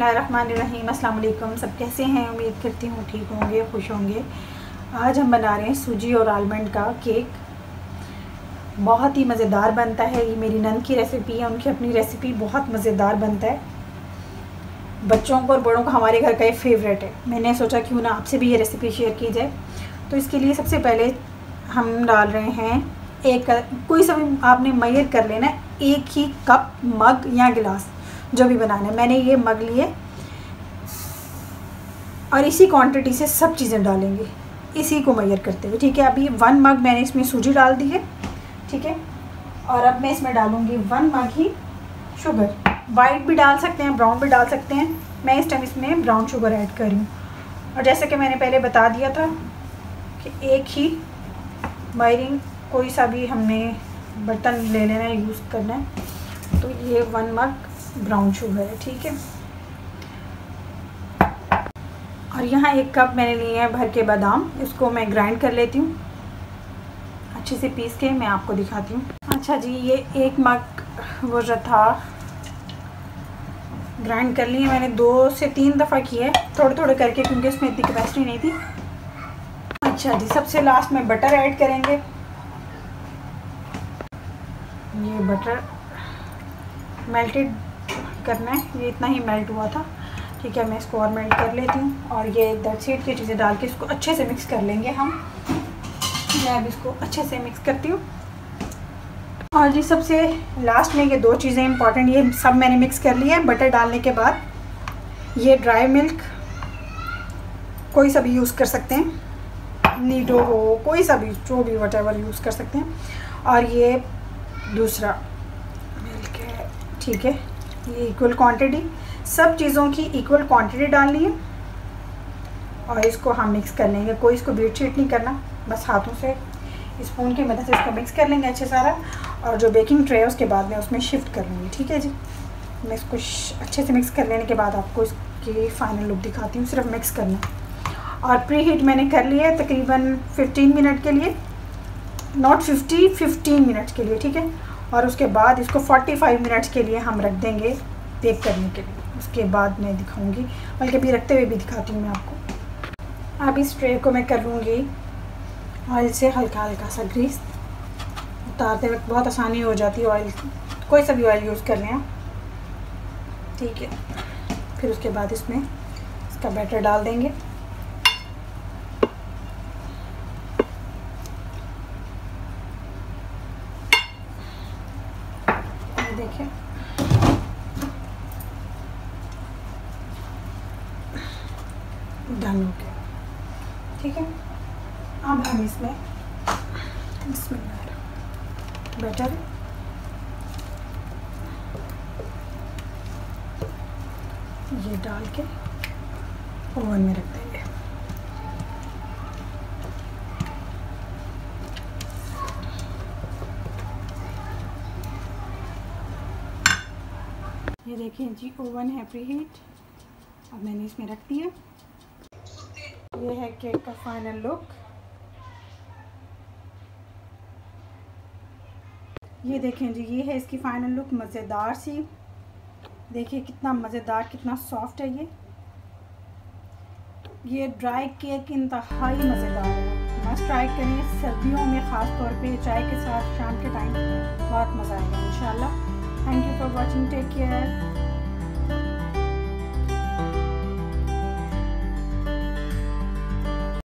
बसमीम अल्लाम सब कैसे हैं? उम्मीद करती हूँ ठीक होंगे, खुश होंगे। आज हम बना रहे हैं सूजी और आलमंड का केक। बहुत ही मज़ेदार बनता है। ये मेरी नंद की रेसिपी है। उनकी अपनी रेसिपी बहुत मज़ेदार बनता है। बच्चों को और बड़ों को हमारे घर का ये फेवरेट है। मैंने सोचा क्यों ना आपसे भी ये रेसिपी शेयर की जाए। तो इसके लिए सबसे पहले हम डाल रहे हैं एक, कोई सा आपने मैयर कर लेना एक ही कप मग या गिलास। जो भी बनाना है। मैंने ये मग लिए और इसी क्वांटिटी से सब चीज़ें डालेंगे। इसी को मैयर करते हुए। ठीक है, अभी वन मग मैंने इसमें सूजी डाल दी है। ठीक है, और अब मैं इसमें डालूँगी वन मग ही शुगर वाइट भी डाल सकते हैं ब्राउन भी डाल सकते हैं। मैं इस टाइम इसमें ब्राउन शुगर ऐड कर रही हूँ। और जैसे कि मैंने पहले बता दिया था कि एक ही वायरिंग कोई सा भी हमने बर्तन ले लेना है यूज़ करना है। तो ये वन मग ब्राउन शुगर है, ठीक है? और यहाँ एक कप मैंने लिए है भर के बादाम, इसको मैं ग्राइंड कर लेती हूँ। अच्छे से पीस के मैं आपको दिखाती हूँ। अच्छा जी, ये एक मग वो जो था ग्राइंड कर लिए मैंने। दो से तीन दफ़ा है थोड़े थोड़े करके, क्योंकि इसमें इतनी कैपेसिटी नहीं थी। अच्छा जी, सबसे लास्ट में बटर ऐड करेंगे। ये बटर मेल्टेड करना है। ये इतना ही मेल्ट हुआ था। ठीक है, मैं इसको और मेल्ट कर लेती हूँ और ये दर सीट की चीज़ें डाल के इसको अच्छे से मिक्स कर लेंगे हम। मैं अब इसको अच्छे से मिक्स करती हूँ। और जी, सबसे लास्ट में ये दो चीज़ें इंपॉर्टेंट ये सब मैंने मिक्स कर लिया है। बटर डालने के बाद ये ड्राई मिल्क कोई सा भी यूज़ कर सकते हैं। नीडो हो, कोई सा भी, जो भी वट यूज़ कर सकते हैं। और ये दूसरा मिल्क है। ठीक है। ये इक्वल क्वांटिटी सब चीज़ों की इक्वल क्वांटिटी डालनी है और इसको हम मिक्स कर लेंगे। कोई इसको बीट शीट नहीं करना, बस हाथों से स्पून की मदद से इसको मिक्स कर लेंगे अच्छे सारा। और जो बेकिंग ट्रे है, उसके बाद में उसमें शिफ्ट कर लूँगी, ठीक है जी? मैं इसको अच्छे से मिक्स कर लेने के बाद आपको इसकी फ़ाइनल लुक दिखाती हूँ, सिर्फ़ मिक्स करना। और प्री हीट मैंने कर लिया है तकरीबन 15 मिनट के लिए नॉट 50 15 मिनट के लिए, ठीक है? और उसके बाद इसको 45 मिनट्स के लिए हम रख देंगे बेक करने के लिए। उसके बाद मैं दिखाऊँगी, बल्कि अभी रखते हुए भी दिखाती हूँ मैं आपको। अब इस ट्रे को मैं कर लूँगी ऑयल से हल्का हल्का सा ग्रीस उतारते वक्त बहुत आसानी हो जाती है ऑयल कोई सा भी ऑयल यूज़ कर लें ठीक है। फिर उसके बाद इसमें इसका बैटर डाल देंगे। देखें। डन हो गया ठीक है? अब हम इसमें इसमें बैटर ये डाल के ओवन में रख देंगे। ये देखिए जी, ओवन है प्री हीट अब मैंने इसमें रख दिया। ये है केक का फाइनल लुक ये देखें जी, ये है इसकी फाइनल लुक मज़ेदार सी। देखिए कितना मज़ेदार, कितना सॉफ्ट है ये। ये ड्राई केक इंतहाई मज़ेदार है। मस्त ट्राई करें सर्दियों में ख़ास तौर पे चाय के साथ शाम के टाइम बहुत मज़ा आएगा, इंशाल्लाह। For watching. Take care.